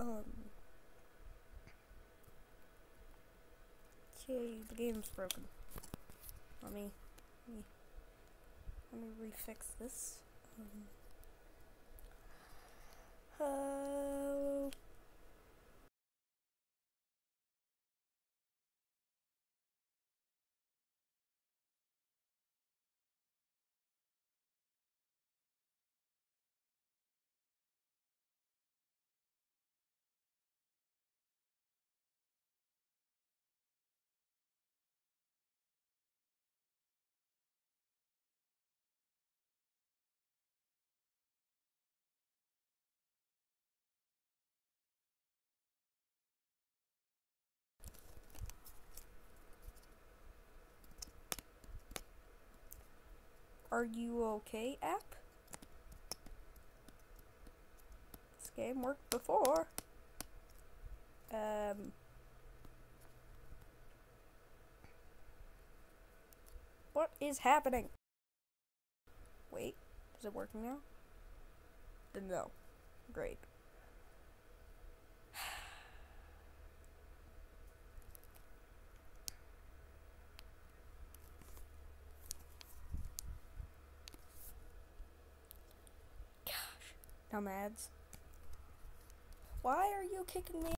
Um. Okay, the game's broken. Let me, let me, let me refix this. Um, uh, Are you okay, app? This game worked before. Um. What is happening? Wait, is it working now? No. Great. Nomads. Why are you kicking me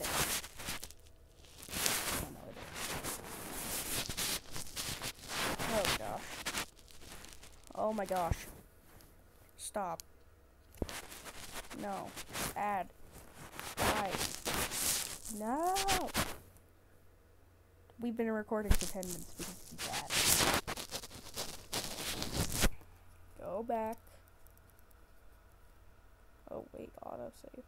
edit. Oh, no, edit. Oh gosh. Oh my gosh. Stop. No. Add. Why? No. We've been recording for 10 minutes because it's bad. Go back. Oh wait, autosave.